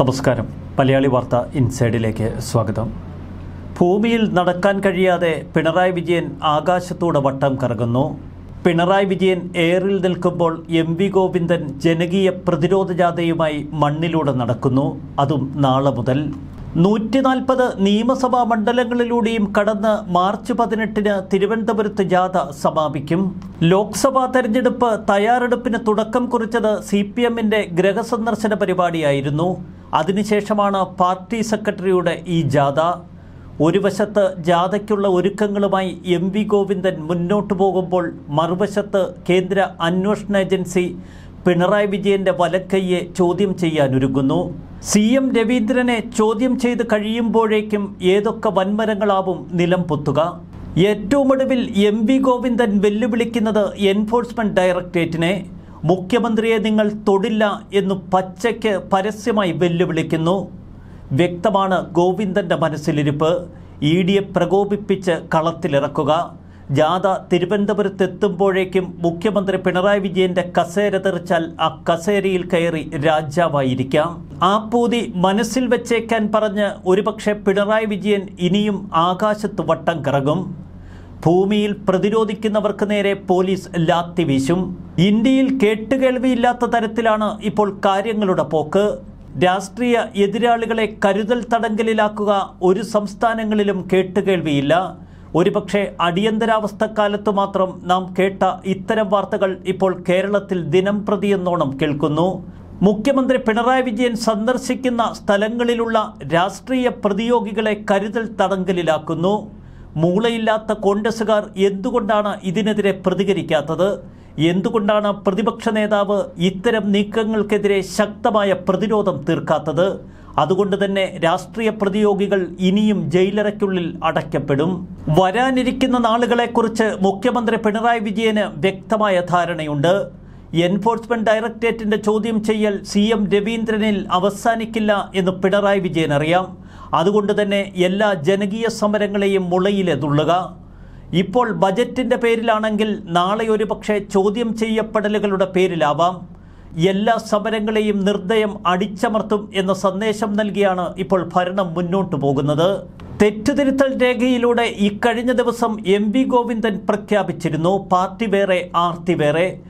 നമസ്കാരം. മലയാളി വാർത്ത ഇൻസൈഡിലേക്ക് സ്വാഗതം. ഭൂമിയിൽ നടക്കാൻ കഴിയാതെ പിണറായി വിജയൻ ആകാശത്തൂടെ വട്ടം കറങ്ങുന്നു. പിണറായി വിജയൻ എയറിൽ നിൽക്കുമ്പോൾ എം വി ഗോവിന്ദൻ ജനകീയ പ്രതിരോധ ജാഥയുമായി മണ്ണിലൂടെ നടക്കുന്നു. അതും നാളെ മുതൽ. നൂറ്റി നാൽപ്പത് നിയമസഭാ മണ്ഡലങ്ങളിലൂടെയും കടന്ന് മാർച്ച് പതിനെട്ടിന് തിരുവനന്തപുരത്ത് ജാഥ സമാപിക്കും. ലോക്സഭാ തെരഞ്ഞെടുപ്പ് തയ്യാറെടുപ്പിന് തുടക്കം കുറിച്ചത് സി പി എമ്മിന്റെ ഗ്രഹസന്ദർശന പരിപാടിയായിരുന്നു. അതിനുശേഷമാണ് പാർട്ടി സെക്രട്ടറിയുടെ ഈ ജാഥ. ഒരു വശത്ത് ജാഥയ്ക്കുള്ള ഒരുക്കങ്ങളുമായി എം വി ഗോവിന്ദൻ മുന്നോട്ടു പോകുമ്പോൾ മറുവശത്ത് കേന്ദ്ര അന്വേഷണ ഏജൻസി പിണറായി വിജയന്റെ വലക്കയ്യെ ചോദ്യം ചെയ്യാനൊരുങ്ങുന്നു സി എം രവീന്ദ്രനെ ചോദ്യം ചെയ്ത് കഴിയുമ്പോഴേക്കും ഏതൊക്കെ വൻമരങ്ങളാവും നിലം പൊത്തുക. ഏറ്റവും ഒടുവിൽ എം വി ഗോവിന്ദൻ വെല്ലുവിളിക്കുന്നത് എൻഫോഴ്സ്മെന്റ് ഡയറക്ടറേറ്റിനെ. മുഖ്യമന്ത്രിയെ നിങ്ങൾ തൊടില്ല എന്നു പച്ചയ്ക്ക് പരസ്യമായി വെല്ലുവിളിക്കുന്നു. വ്യക്തമാണ് ഗോവിന്ദന്റെ മനസ്സിലിരിപ്പ്. ഇ ഡിയെ പ്രകോപിപ്പിച്ച് കളത്തിലിറക്കുക. ജാഥ തിരുവനന്തപുരത്തെത്തുമ്പോഴേക്കും മുഖ്യമന്ത്രി പിണറായി വിജയന്റെ കസേര തെറിച്ചാൽ ആ കസേരയിൽ കയറി രാജാവായിരിക്കാം. ആ പൂതി മനസ്സിൽ വെച്ചേക്കാൻ പറഞ്ഞ് ഒരുപക്ഷെ പിണറായി വിജയൻ ഇനിയും ആകാശത്ത് വട്ടം കറങ്ങും. ഭൂമിയിൽ പ്രതിരോധിക്കുന്നവർക്ക് നേരെ പോലീസ് ലാത്തി വീശും. ഇന്ത്യയിൽ കേട്ടുകേൾവിയില്ലാത്ത തരത്തിലാണ് ഇപ്പോൾ കാര്യങ്ങളുടെ പോക്ക്. രാഷ്ട്രീയ എതിരാളികളെ കരുതൽ തടങ്കലിലാക്കുക ഒരു സംസ്ഥാനങ്ങളിലും കേട്ടുകേൾവിയില്ല. ഒരുപക്ഷെ അടിയന്തരാവസ്ഥക്കാലത്ത് മാത്രം നാം കേട്ട ഇത്തരം വാർത്തകൾ ഇപ്പോൾ കേരളത്തിൽ ദിനം പ്രതിയെന്നോണം കേൾക്കുന്നു. മുഖ്യമന്ത്രി പിണറായി വിജയൻ സന്ദർശിക്കുന്ന സ്ഥലങ്ങളിലുള്ള രാഷ്ട്രീയ പ്രതിയോഗികളെ കരുതൽ തടങ്കലിലാക്കുന്നു. മൂളയില്ലാത്ത കോൺഗ്രസുകാർ എന്തുകൊണ്ടാണ് ഇതിനെതിരെ പ്രതികരിക്കാത്തത്? എന്തുകൊണ്ടാണ് പ്രതിപക്ഷ നേതാവ് ഇത്തരം നീക്കങ്ങൾക്കെതിരെ ശക്തമായ പ്രതിരോധം തീർക്കാത്തത്? അതുകൊണ്ട് തന്നെ രാഷ്ട്രീയ പ്രതിയോഗികൾ ഇനിയും ജയിലറയ്ക്കുള്ളിൽ അടയ്ക്കപ്പെടും. വരാനിരിക്കുന്ന നാളുകളെക്കുറിച്ച് മുഖ്യമന്ത്രി പിണറായി വിജയന് വ്യക്തമായ ധാരണയുണ്ട്. എൻഫോഴ്സ്മെന്റ് ഡയറക്ടറേറ്റിന്റെ ചോദ്യം ചെയ്യൽ സി എം രവീന്ദ്രനിൽ അവസാനിക്കില്ല എന്ന് പിണറായി വിജയൻ അറിയാം അതുകൊണ്ട് തന്നെ എല്ലാ ജനകീയ സമരങ്ങളെയും മുളയിലെതുള്ളുക ഇപ്പോൾ ബജറ്റിന്റെ പേരിലാണെങ്കിൽ നാളെ ഒരു പക്ഷേ ചോദ്യം ചെയ്യപ്പെടലുകളുടെ പേരിലാവാം. എല്ലാ സമരങ്ങളെയും നിർദ്ദയം അടിച്ചമർത്തും എന്ന സന്ദേശം നൽകിയാണ് ഇപ്പോൾ ഭരണം മുന്നോട്ടു പോകുന്നത്. തെറ്റുതിരുത്തൽ രേഖയിലൂടെ ഇക്കഴിഞ്ഞ ദിവസം എം വി ഗോവിന്ദൻ പ്രഖ്യാപിച്ചിരുന്നു. പാർട്ടി വേറെ ആർത്തി വേറെ.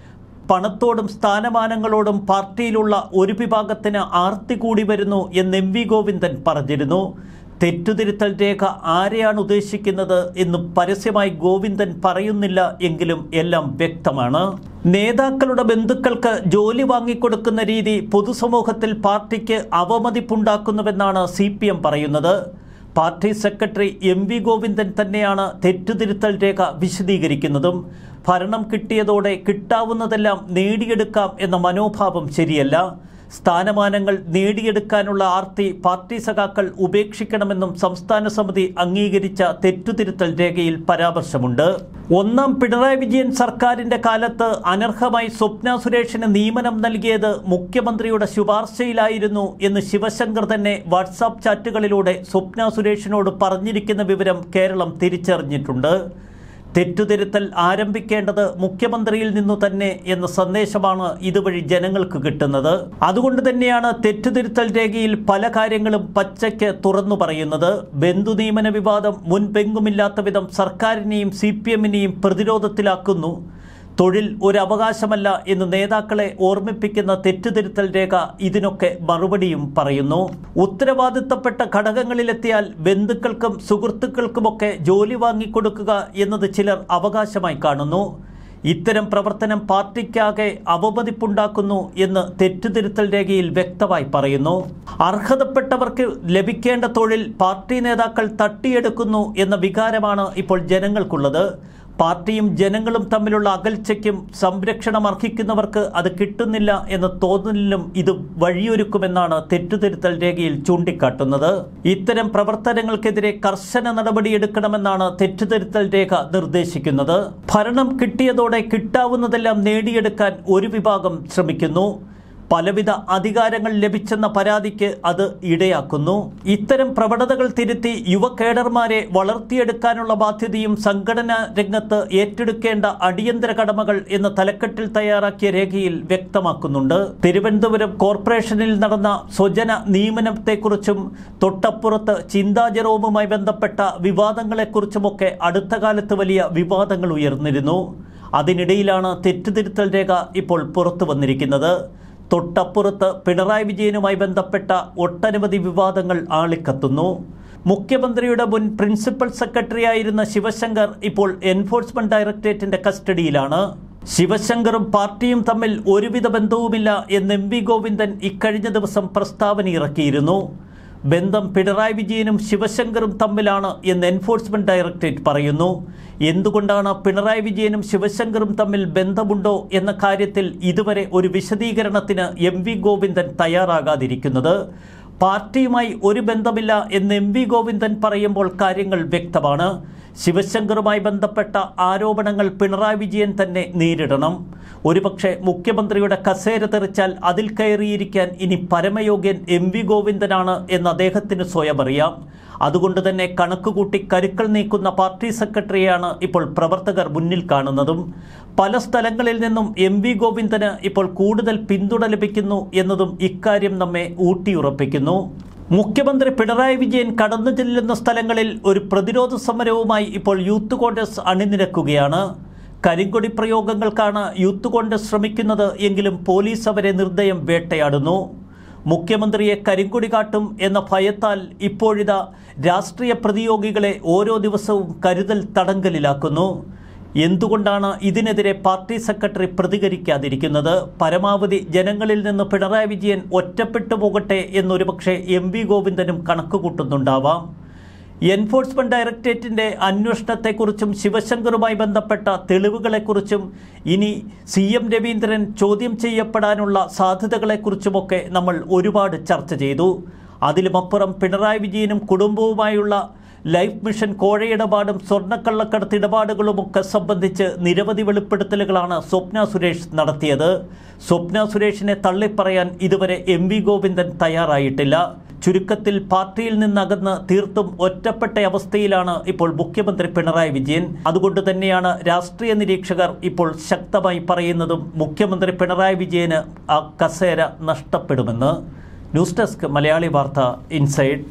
പണത്തോടും സ്ഥാനമാനങ്ങളോടും പാർട്ടിയിലുള്ള ഒരു വിഭാഗത്തിന് ആർത്തി കൂടി വരുന്നു എന്ന് എം വി ഗോവിന്ദൻ പറഞ്ഞിരുന്നു. തെറ്റുതിരുത്തൽ രേഖ ആരെയാണ് ഉദ്ദേശിക്കുന്നത് എന്ന് പരസ്യമായി ഗോവിന്ദൻ പറയുന്നില്ല എങ്കിലും എല്ലാം വ്യക്തമാണ്. നേതാക്കളുടെ ബന്ധുക്കൾക്ക് ജോലി വാങ്ങിക്കൊടുക്കുന്ന രീതി പൊതുസമൂഹത്തിൽ പാർട്ടിക്ക് അവമതിപ്പുണ്ടാക്കുന്നുവെന്നാണ് സി പറയുന്നത്. Party secretary M V Govindan തന്നെയാണ് തെറ്റുതിരുത്തൽ രേഖ വിശദീകരിക്കുന്നതും ഭരണം കിട്ടിയതോടെ കിട്ടാവുന്നതെല്ലാം നേടിയെടുക്കാം എന്ന മനോഭാവം ശരിയല്ല. സ്ഥാനമാനങ്ങൾ നേടിയെടുക്കാനുള്ള ആർത്തി പാർട്ടി സഖാക്കൾ ഉപേക്ഷിക്കണമെന്നും സംസ്ഥാന സമിതി അംഗീകരിച്ച തെറ്റുതിരുത്തൽ രേഖയിൽ പരാമർശമുണ്ട്. ഒന്നാം പിണറായി വിജയൻ സർക്കാരിന്റെ കാലത്ത് അനർഹമായി സ്വപ്ന സുരേഷിന് നിയമനം നൽകിയത് മുഖ്യമന്ത്രിയുടെ ശുപാർശയിലായിരുന്നു എന്ന് ശിവശങ്കർ തന്നെ വാട്സാപ്പ് ചാറ്റുകളിലൂടെ സ്വപ്ന സുരേഷിനോട് പറഞ്ഞിരിക്കുന്ന വിവരം കേരളം തിരിച്ചറിഞ്ഞിട്ടുണ്ട്. തെറ്റുതിരുത്തൽ ആരംഭിക്കേണ്ടത് മുഖ്യമന്ത്രിയിൽ നിന്നു തന്നെ എന്ന സന്ദേശമാണ് ഇതുവഴി ജനങ്ങൾക്ക് കിട്ടുന്നത്. അതുകൊണ്ട് തന്നെയാണ് തെറ്റുതിരുത്തൽ രേഖയിൽ പല കാര്യങ്ങളും പച്ചയ്ക്ക് തുറന്നു പറയുന്നത്. ബന്ധു നിയമന വിവാദം മുൻപെങ്കുമില്ലാത്ത വിധം സർക്കാരിനെയും സി പി എമ്മിനെയും പ്രതിരോധത്തിലാക്കുന്നു. തൊഴിൽ ഒരു അവകാശമല്ല എന്ന് നേതാക്കളെ ഓർമ്മിപ്പിക്കുന്ന തെറ്റുതിരുത്തൽ രേഖ ഇതിനൊക്കെ മറുപടിയും പറയുന്നു. ഉത്തരവാദിത്തപ്പെട്ട ഘടകങ്ങളിലെത്തിയാൽ ബന്ധുക്കൾക്കും സുഹൃത്തുക്കൾക്കുമൊക്കെ ജോലി വാങ്ങിക്കൊടുക്കുക എന്നത് ചിലർ അവകാശമായി കാണുന്നു. ഇത്തരം പ്രവർത്തനം പാർട്ടിക്കാകെ അവമതിപ്പുണ്ടാക്കുന്നു എന്ന് തെറ്റുതിരുത്തൽ രേഖയിൽ വ്യക്തമായി പറയുന്നു. അർഹതപ്പെട്ടവർക്ക് ലഭിക്കേണ്ട തൊഴിൽ പാർട്ടി നേതാക്കൾ തട്ടിയെടുക്കുന്നു എന്ന വികാരമാണ് ഇപ്പോൾ ജനങ്ങൾക്കുള്ളത്. പാർട്ടിയും ജനങ്ങളും തമ്മിലുള്ള അകൽച്ചയ്ക്കും സംരക്ഷണം അർഹിക്കുന്നവർക്ക് അത് കിട്ടുന്നില്ല എന്ന തോന്നലിനും ഇത് വഴിയൊരുക്കുമെന്നാണ് തെറ്റുതിരുത്തൽ രേഖയിൽ ചൂണ്ടിക്കാട്ടുന്നത്. ഇത്തരം പ്രവർത്തനങ്ങൾക്കെതിരെ കർശന നടപടിയെടുക്കണമെന്നാണ് തെറ്റുതിരുത്തൽ രേഖ നിർദ്ദേശിക്കുന്നത്. ഭരണം കിട്ടിയതോടെ കിട്ടാവുന്നതെല്ലാം നേടിയെടുക്കാൻ ഒരു വിഭാഗം ശ്രമിക്കുന്നു. പലവിധ അധികാരങ്ങൾ ലഭിച്ചെന്ന പരാതിക്ക് അത് ഇടയാക്കുന്നു. ഇത്തരം പ്രവണതകൾ തിരുത്തി യുവ കേഡർമാരെ വളർത്തിയെടുക്കാനുള്ള ബാധ്യതയും സംഘടനാ രംഗത്ത് ഏറ്റെടുക്കേണ്ട അടിയന്തര കടമകൾ എന്ന തലക്കെട്ടിൽ തയ്യാറാക്കിയ രേഖയിൽ വ്യക്തമാക്കുന്നുണ്ട്. തിരുവനന്തപുരം കോർപ്പറേഷനിൽ നടന്ന സ്വജന നിയമനത്തെക്കുറിച്ചും തൊട്ടപ്പുറത്ത് ചിന്താ ബന്ധപ്പെട്ട വിവാദങ്ങളെക്കുറിച്ചുമൊക്കെ അടുത്ത കാലത്ത് വലിയ വിവാദങ്ങൾ ഉയർന്നിരുന്നു. അതിനിടയിലാണ് തെറ്റുതിരുത്തൽ രേഖ ഇപ്പോൾ പുറത്തു വന്നിരിക്കുന്നത് തൊട്ടപ്പുറത്ത് പിണറായി വിജയനുമായി ബന്ധപ്പെട്ട ഒട്ടനവധി വിവാദങ്ങൾ ആളിക്കത്തുന്നു. മുഖ്യമന്ത്രിയുടെ മുൻ പ്രിൻസിപ്പൽ സെക്രട്ടറി ആയിരുന്ന ശിവശങ്കർ ഇപ്പോൾ എൻഫോഴ്സ്മെന്റ് ഡയറക്ടറേറ്റിന്റെ കസ്റ്റഡിയിലാണ്. ശിവശങ്കറും പാർട്ടിയും തമ്മിൽ ഒരുവിധ ബന്ധവുമില്ല എന്ന് എം വി ഗോവിന്ദൻ ഇക്കഴിഞ്ഞ ദിവസം പ്രസ്താവന ഇറക്കിയിരുന്നു ബന്ധം പിണറായി വിജയനും ശിവശങ്കറും തമ്മിലാണ് എന്ന് എൻഫോഴ്സ്മെന്റ് ഡയറക്ടറേറ്റ് പറയുന്നു. എന്തുകൊണ്ടാണ് പിണറായി വിജയനും ശിവശങ്കറും തമ്മിൽ ബന്ധമുണ്ടോ എന്ന കാര്യത്തിൽ ഇതുവരെ ഒരു വിശദീകരണത്തിന് എം ഗോവിന്ദൻ തയ്യാറാകാതിരിക്കുന്നത്. പാർട്ടിയുമായി ഒരു ബന്ധമില്ല എന്ന് എം വി ഗോവിന്ദൻ പറയുമ്പോൾ കാര്യങ്ങൾ വ്യക്തമാണ്. ശിവശങ്കറുമായി ബന്ധപ്പെട്ട ആരോപണങ്ങൾ പിണറായി വിജയൻ തന്നെ നേരിടണം. ഒരുപക്ഷെ മുഖ്യമന്ത്രിയുടെ കസേര തെറിച്ചാൽ അതിൽ കയറിയിരിക്കാൻ ഇനി പരമയോഗ്യൻ എം വി ഗോവിന്ദനാണ് എന്ന് അദ്ദേഹത്തിന് സ്വയം അറിയാം അതുകൊണ്ട് തന്നെ കണക്കുകൂട്ടി കരുക്കൾ നീക്കുന്ന പാർട്ടി സെക്രട്ടറിയാണ് ഇപ്പോൾ പ്രവർത്തകർ മുന്നിൽ കാണുന്നതും. പല സ്ഥലങ്ങളിൽ നിന്നും എം വി ഗോവിന്ദന് ഇപ്പോൾ കൂടുതൽ പിന്തുണ ലഭിക്കുന്നു എന്നതും ഇക്കാര്യം നമ്മെ ഊട്ടിയുറപ്പിക്കുന്നു. മുഖ്യമന്ത്രി പിണറായി വിജയൻ കടന്നു ചെല്ലുന്ന സ്ഥലങ്ങളിൽ ഒരു പ്രതിരോധ സമരവുമായി ഇപ്പോൾ യൂത്ത് കോൺഗ്രസ് അണിനിരക്കുകയാണ്. കരിങ്കൊടി പ്രയോഗങ്ങൾക്കാണ് യൂത്ത് കോൺഗ്രസ് ശ്രമിക്കുന്നത് എങ്കിലും പോലീസ് അവരെ നിർദ്ദയം വേട്ടയാടുന്നു. മുഖ്യമന്ത്രിയെ കരിങ്കൊടി കാട്ടും എന്ന ഭയത്താൽ ഇപ്പോഴിതാ രാഷ്ട്രീയ പ്രതിയോഗികളെ ഓരോ ദിവസവും കരുതൽ തടങ്കലിലാക്കുന്നു. എന്തുകൊണ്ടാണ് ഇതിനെതിരെ പാർട്ടി സെക്രട്ടറി പ്രതികരിക്കാതിരിക്കുന്നത്? പരമാവധി ജനങ്ങളിൽ നിന്ന് പിണറായി വിജയൻ ഒറ്റപ്പെട്ടു പോകട്ടെ എന്നൊരു പക്ഷേ എം വി ഗോവിന്ദനും കണക്കുകൂട്ടുന്നുണ്ടാവാം. എൻഫോഴ്സ്മെന്റ് ഡയറക്ടറേറ്റിന്റെ അന്വേഷണത്തെക്കുറിച്ചും ശിവശങ്കറുമായി ബന്ധപ്പെട്ട തെളിവുകളെക്കുറിച്ചും ഇനി സി എം രവീന്ദ്രൻ ചോദ്യം ചെയ്യപ്പെടാനുള്ള സാധ്യതകളെക്കുറിച്ചുമൊക്കെ നമ്മൾ ഒരുപാട് ചർച്ച ചെയ്തു. അതിലുമപ്പുറം പിണറായി വിജയനും കുടുംബവുമായുള്ള ലൈഫ് മിഷൻ കോഴയിടപാടും സ്വർണക്കള്ളക്കടത്ത് ഇടപാടുകളുമൊക്കെ സംബന്ധിച്ച് നിരവധി വെളിപ്പെടുത്തലുകളാണ് സ്വപ്ന സുരേഷ് നടത്തിയത്. സ്വപ്ന സുരേഷിനെ തള്ളിപ്പറയാൻ ഇതുവരെ എം വി ഗോവിന്ദൻ തയ്യാറായിട്ടില്ല. ചുരുക്കത്തിൽ പാർട്ടിയിൽ നിന്നകന്ന് തീർത്തും ഒറ്റപ്പെട്ട അവസ്ഥയിലാണ് ഇപ്പോൾ മുഖ്യമന്ത്രി പിണറായി വിജയൻ. അതുകൊണ്ട് തന്നെയാണ് രാഷ്ട്രീയ നിരീക്ഷകർ ഇപ്പോൾ ശക്തമായി പറയുന്നതും മുഖ്യമന്ത്രി പിണറായി വിജയന് ആ കസേര നഷ്ടപ്പെടുമെന്ന്. ന്യൂസ് ഡെസ്ക് മലയാളി വാർത്ത ഇൻസൈഡ്.